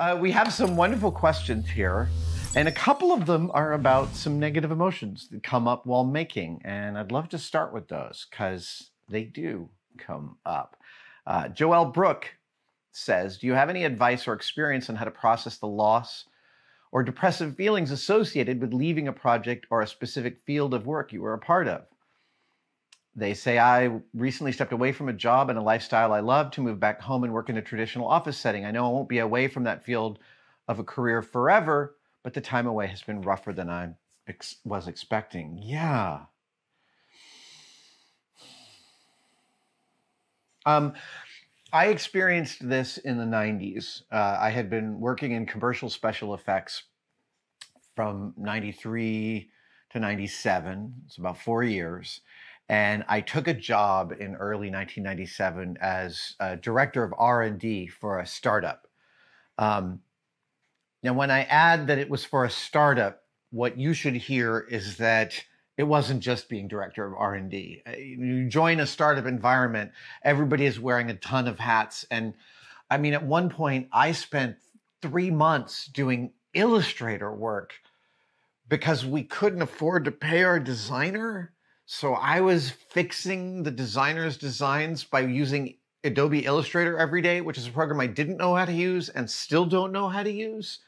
Uh, we have some wonderful questions here, and a couple of them are about some negative emotions that come up while making. And I'd love to start with those because they do come up. Uh, Joelle Brooke says Do you have any advice or experience on how to process the loss or depressive feelings associated with leaving a project or a specific field of work you were a part of? They say, I recently stepped away from a job and a lifestyle I love to move back home and work in a traditional office setting. I know I won't be away from that field of a career forever, but the time away has been rougher than I ex- was expecting. Yeah. Um, I experienced this in the 90s. Uh, I had been working in commercial special effects from 93 to 97. It's about four years and I took a job in early 1997 as a director of R&D for a startup. Um, now, when I add that it was for a startup, what you should hear is that it wasn't just being director of R&D. Uh, you join a startup environment, everybody is wearing a ton of hats, and I mean, at one point, I spent three months doing Illustrator work because we couldn't afford to pay our designer so I was fixing the designer's designs by using Adobe Illustrator every day, which is a program I didn't know how to use and still don't know how to use.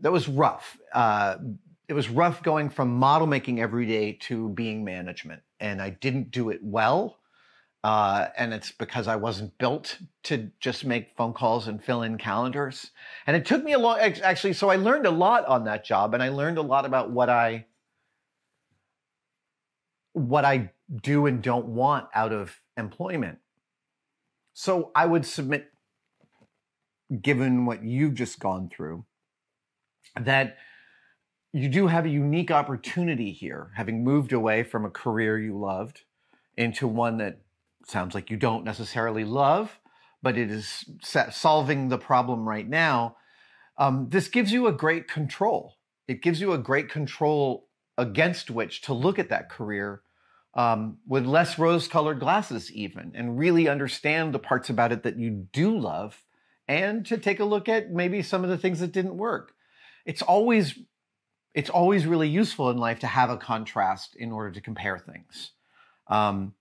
That was rough. Uh, it was rough going from model making every day to being management, and I didn't do it well. Uh, and it's because I wasn't built to just make phone calls and fill in calendars. And it took me a long, actually, so I learned a lot on that job, and I learned a lot about what I what I do and don't want out of employment. So I would submit, given what you've just gone through, that you do have a unique opportunity here, having moved away from a career you loved into one that sounds like you don't necessarily love, but it is solving the problem right now. Um, this gives you a great control. It gives you a great control against which to look at that career um, with less rose colored glasses, even, and really understand the parts about it that you do love and to take a look at maybe some of the things that didn't work. It's always it's always really useful in life to have a contrast in order to compare things. Um,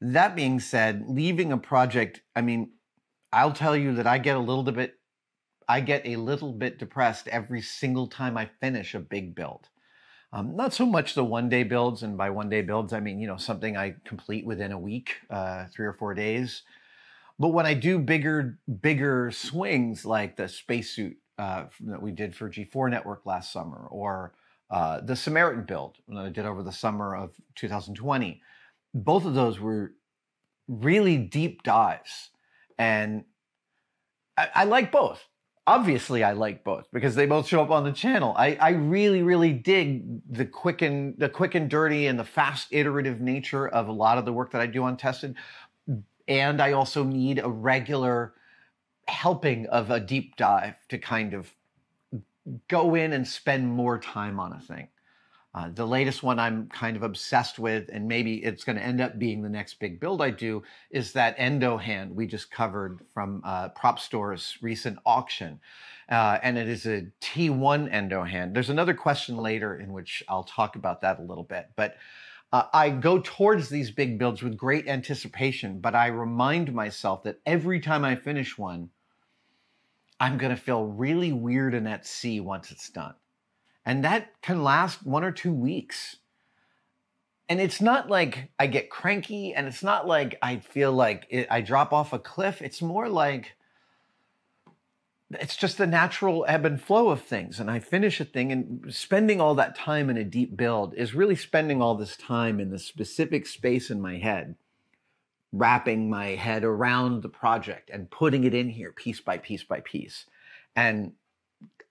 that being said, leaving a project, I mean, I'll tell you that I get a little bit, I get a little bit depressed every single time I finish a big build. Um, not so much the one day builds, and by one day builds, I mean, you know, something I complete within a week, uh, three or four days. But when I do bigger, bigger swings like the spacesuit uh, that we did for G4 Network last summer, or uh, the Samaritan build that I did over the summer of 2020, both of those were really deep dives. And I, I like both obviously I like both because they both show up on the channel. I, I really, really dig the quick and the quick and dirty and the fast iterative nature of a lot of the work that I do on Tested. And I also need a regular helping of a deep dive to kind of go in and spend more time on a thing. Uh, the latest one I'm kind of obsessed with, and maybe it's going to end up being the next big build I do, is that endo hand we just covered from uh, Prop Store's recent auction. Uh, and it is a T1 endo hand. There's another question later in which I'll talk about that a little bit. But uh, I go towards these big builds with great anticipation, but I remind myself that every time I finish one, I'm going to feel really weird and at sea once it's done. And that can last one or two weeks. And it's not like I get cranky and it's not like I feel like it, I drop off a cliff. It's more like it's just the natural ebb and flow of things. And I finish a thing and spending all that time in a deep build is really spending all this time in the specific space in my head, wrapping my head around the project and putting it in here piece by piece by piece. And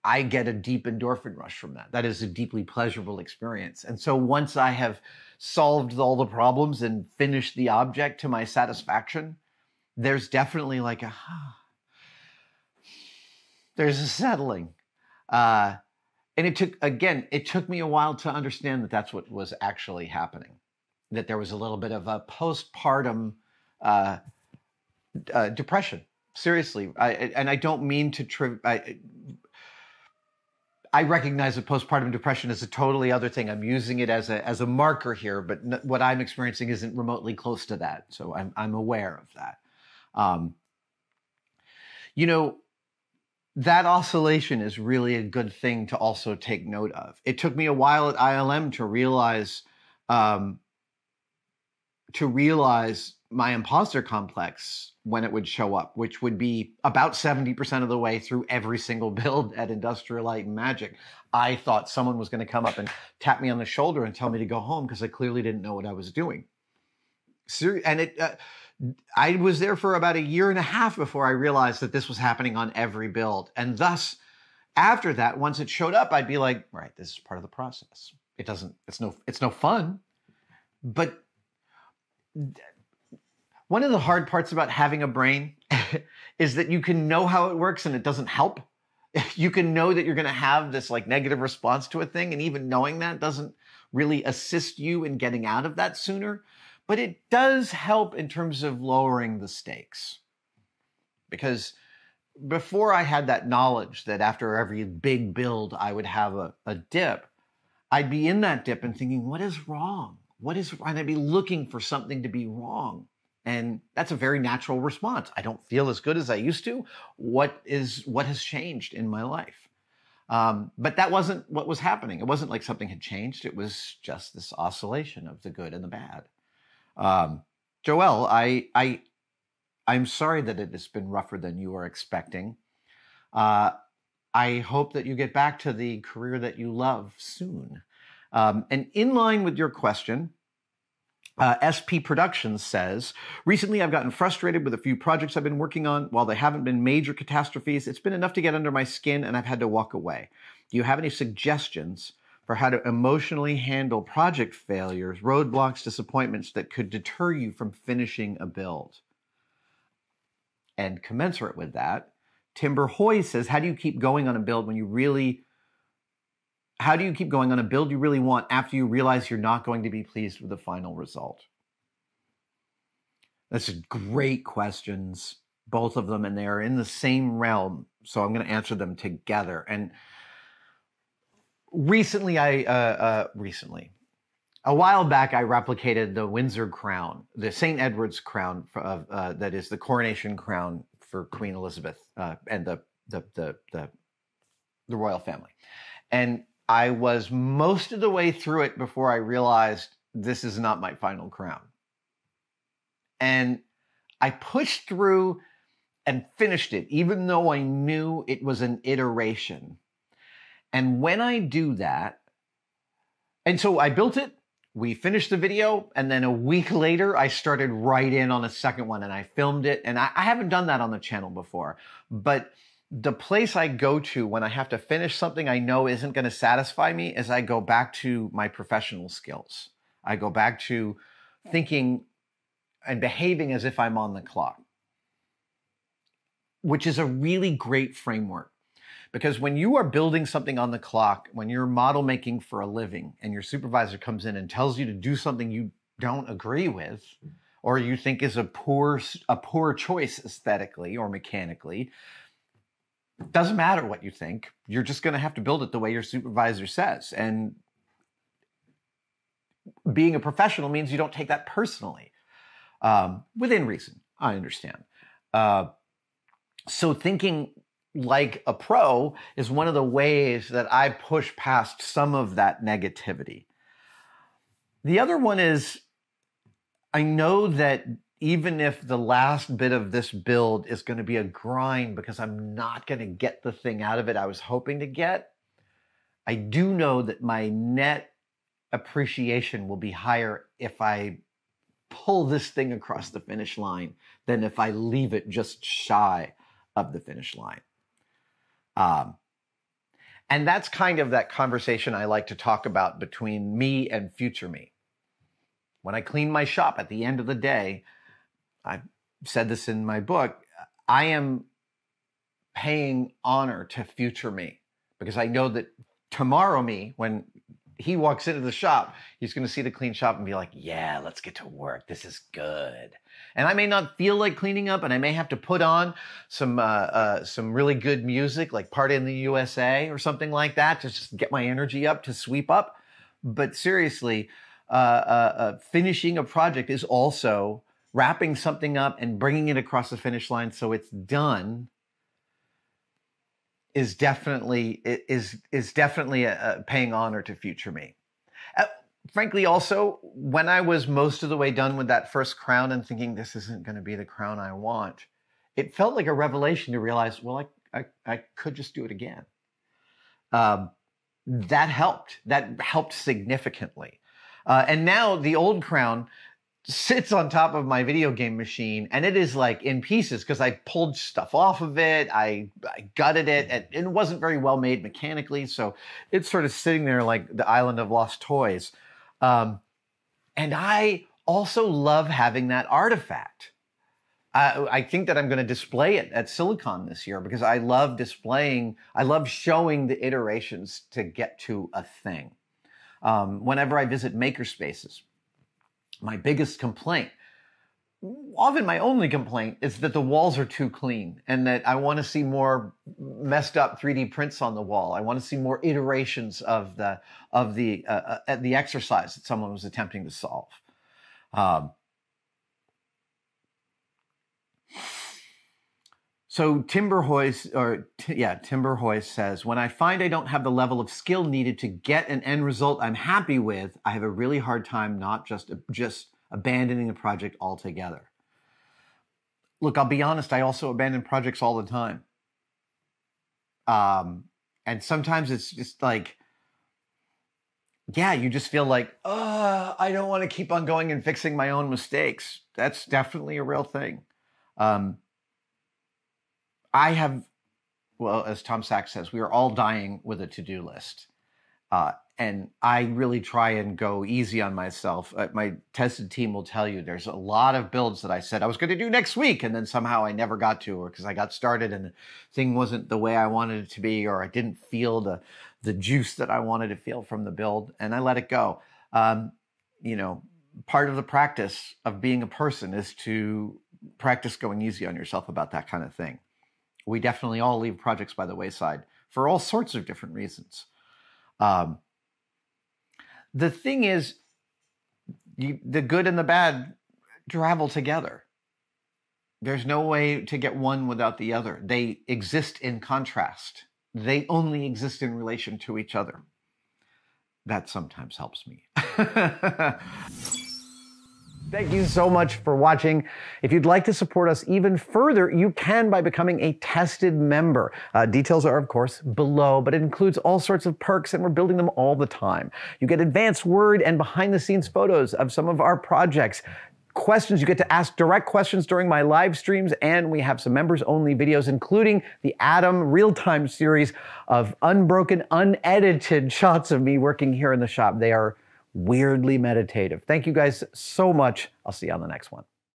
I get a deep endorphin rush from that. That is a deeply pleasurable experience. And so once I have solved all the problems and finished the object to my satisfaction, there's definitely like a, there's a settling. Uh, and it took, again, it took me a while to understand that that's what was actually happening, that there was a little bit of a postpartum uh, uh, depression seriously. I, and I don't mean to. Tri- I, I recognize that postpartum depression is a totally other thing. I'm using it as a as a marker here, but n- what I'm experiencing isn't remotely close to that. So I'm I'm aware of that. Um, you know, that oscillation is really a good thing to also take note of. It took me a while at ILM to realize um, to realize my imposter complex when it would show up, which would be about 70% of the way through every single build at Industrial Light and Magic. I thought someone was going to come up and tap me on the shoulder and tell me to go home because I clearly didn't know what I was doing. And it, uh, I was there for about a year and a half before I realized that this was happening on every build. And thus, after that, once it showed up, I'd be like, right, this is part of the process. It doesn't, it's no, it's no fun. But one of the hard parts about having a brain is that you can know how it works and it doesn't help. You can know that you're going to have this like negative response to a thing, and even knowing that doesn't really assist you in getting out of that sooner. But it does help in terms of lowering the stakes. Because before I had that knowledge that after every big build I would have a, a dip, I'd be in that dip and thinking, what is wrong? What is, and I'd be looking for something to be wrong. And that's a very natural response. I don't feel as good as I used to. What is what has changed in my life? Um, but that wasn't what was happening. It wasn't like something had changed. It was just this oscillation of the good and the bad. Um, Joel, I I I'm sorry that it has been rougher than you were expecting. Uh, I hope that you get back to the career that you love soon. Um, and in line with your question, uh, SP Productions says, recently I've gotten frustrated with a few projects I've been working on. While they haven't been major catastrophes, it's been enough to get under my skin and I've had to walk away. Do you have any suggestions for how to emotionally handle project failures, roadblocks, disappointments that could deter you from finishing a build? And commensurate with that, Timber Hoy says, how do you keep going on a build when you really how do you keep going on a build you really want after you realize you're not going to be pleased with the final result? That's great questions, both of them, and they are in the same realm. So I'm going to answer them together. And recently, I uh, uh, recently, a while back, I replicated the Windsor crown, the St. Edward's crown of, uh, that is the coronation crown for Queen Elizabeth uh, and the, the the the the royal family. And I was most of the way through it before I realized this is not my final crown. And I pushed through and finished it, even though I knew it was an iteration. And when I do that, and so I built it, we finished the video, and then a week later, I started right in on a second one and I filmed it. And I, I haven't done that on the channel before, but the place I go to when I have to finish something I know isn't going to satisfy me is I go back to my professional skills. I go back to thinking and behaving as if I'm on the clock, which is a really great framework. Because when you are building something on the clock, when you're model making for a living and your supervisor comes in and tells you to do something you don't agree with, or you think is a poor, a poor choice aesthetically or mechanically, doesn't matter what you think. You're just going to have to build it the way your supervisor says. And being a professional means you don't take that personally. Um, within reason, I understand. Uh, so thinking like a pro is one of the ways that I push past some of that negativity. The other one is I know that even if the last bit of this build is going to be a grind because I'm not going to get the thing out of it I was hoping to get, I do know that my net appreciation will be higher if I pull this thing across the finish line than if I leave it just shy of the finish line. Um, and that's kind of that conversation I like to talk about between me and future me. When I clean my shop at the end of the day, I said this in my book. I am paying honor to future me because I know that tomorrow me, when he walks into the shop, he's going to see the clean shop and be like, "Yeah, let's get to work. This is good." And I may not feel like cleaning up, and I may have to put on some uh, uh, some really good music, like "Party in the USA" or something like that, to just get my energy up to sweep up. But seriously, uh, uh, uh finishing a project is also wrapping something up and bringing it across the finish line so it's done is definitely is is definitely a, a paying honor to future me. Uh, frankly, also when I was most of the way done with that first crown and thinking this isn't going to be the crown I want, it felt like a revelation to realize, well, I I, I could just do it again. Um, that helped. That helped significantly. Uh, and now the old crown sits on top of my video game machine and it is like in pieces because I pulled stuff off of it. I, I gutted it and it wasn't very well made mechanically. So it's sort of sitting there like the island of lost toys. Um, and I also love having that artifact. I, think that I'm going to display it at SiliCon this year because I love displaying, I love showing the iterations to get to a thing. Um, whenever I visit makerspaces, my biggest complaint often my only complaint is that the walls are too clean and that I want to see more messed up 3D prints on the wall. I want to see more iterations of the of the uh, uh, the exercise that someone was attempting to solve. Um, so Timber Hoist, or t- yeah, Timber Hoist says, when I find I don't have the level of skill needed to get an end result I'm happy with, I have a really hard time not just just abandoning the project altogether. Look, I'll be honest, I also abandon projects all the time. Um, and sometimes it's just like, yeah, you just feel like, oh, I don't want to keep on going and fixing my own mistakes. That's definitely a real thing. Um, I have, well, as Tom Sachs says, we are all dying with a to do list. Uh, and I really try and go easy on myself. Uh, my tested team will tell you there's a lot of builds that I said I was going to do next week, and then somehow I never got to, or because I got started and the thing wasn't the way I wanted it to be, or I didn't feel the the juice that I wanted to feel from the build, and I let it go. Um, you know, part of the practice of being a person is to practice going easy on yourself about that kind of thing. We definitely all leave projects by the wayside for all sorts of different reasons. Um, the thing is, you, the good and the bad travel together. There's no way to get one without the other. They exist in contrast. They only exist in relation to each other. That sometimes helps me. Thank you so much for watching. If you'd like to support us even further, you can by becoming a tested member. Uh, details are, of course, below, but it includes all sorts of perks, and we're building them all the time. You get advanced word and behind the scenes photos of some of our projects questions. You get to ask direct questions during my live streams, and we have some members only videos, including the Adam real time series of unbroken, unedited shots of me working here in the shop. They are weirdly meditative. Thank you guys so much. I'll see you on the next one.